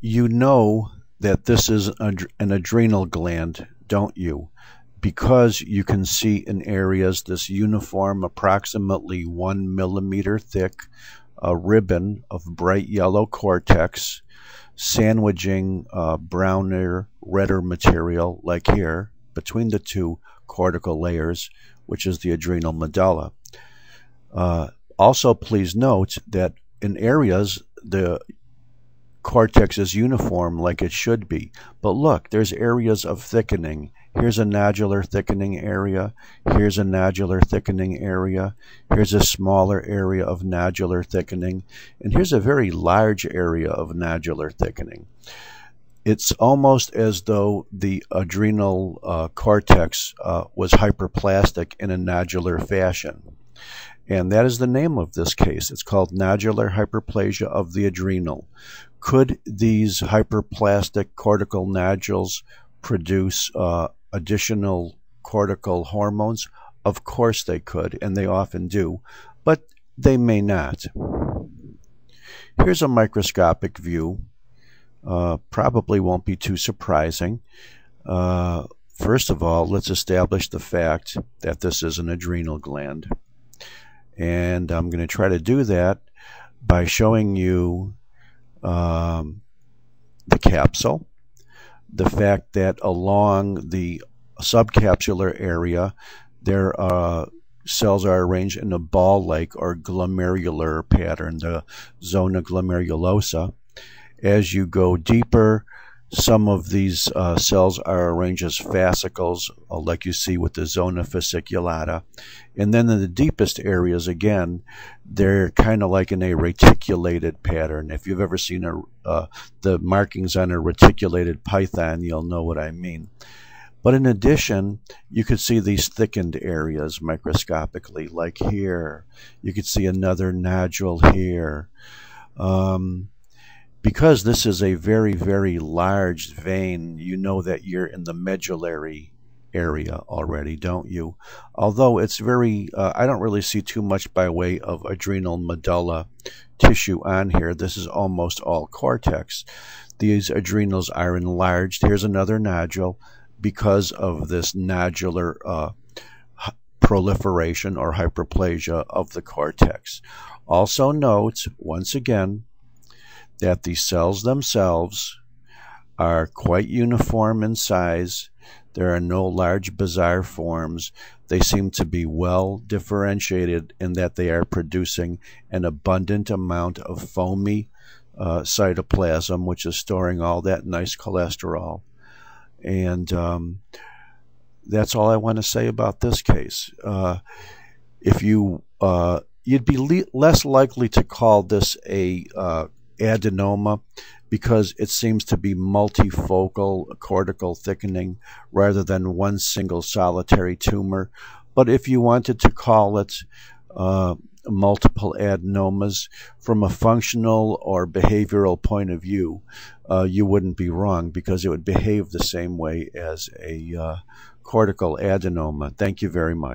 You know that this is an adrenal gland, don't you? Because you can see in areas this uniform, approximately one millimeter thick uh, ribbon of bright yellow cortex sandwiching uh, browner, redder material, like here, between the two cortical layers, which is the adrenal medulla. Uh, also, please note that in areas the cortex is uniform like it should be. But look, there's areas of thickening. Here's a nodular thickening area. Here's a nodular thickening area. Here's a smaller area of nodular thickening. And here's a very large area of nodular thickening. It's almost as though the adrenal uh, cortex uh, was hyperplastic in a nodular fashion. And that is the name of this case. It's called nodular hyperplasia of the adrenal. Could these hyperplastic cortical nodules produce uh, additional cortical hormones? Of course they could, and they often do, but they may not. Here's a microscopic view. Uh, probably won't be too surprising. Uh, first of all, let's establish the fact that this is an adrenal gland. And I'm going to try to do that by showing you um, the capsule, the fact that along the subcapsular area, their uh, cells are arranged in a ball-like or glomerular pattern, the zona glomerulosa. As you go deeper some of these uh, cells are arranged as fascicles, uh, like you see with the zona fasciculata. And then in the deepest areas, again, they're kind of like in a reticulated pattern. If you've ever seen a, uh, the markings on a reticulated python, you'll know what I mean. But in addition, you could see these thickened areas microscopically, like here. You could see another nodule here. Um, because this is a very, very large vein, you know that you're in the medullary area already, don't you? Although it's very, uh, I don't really see too much by way of adrenal medulla tissue on here. This is almost all cortex. These adrenals are enlarged. Here's another nodule because of this nodular uh, proliferation or hyperplasia of the cortex. Also note, once again, that the cells themselves are quite uniform in size. There are no large bizarre forms. They seem to be well differentiated in that they are producing an abundant amount of foamy uh, cytoplasm, which is storing all that nice cholesterol. And um, that's all I want to say about this case. Uh, if you uh, you'd be less likely to call this a uh, adenoma because it seems to be multifocal cortical thickening rather than one single solitary tumor. But if you wanted to call it uh, multiple adenomas from a functional or behavioral point of view, uh, you wouldn't be wrong because it would behave the same way as a uh, cortical adenoma. Thank you very much.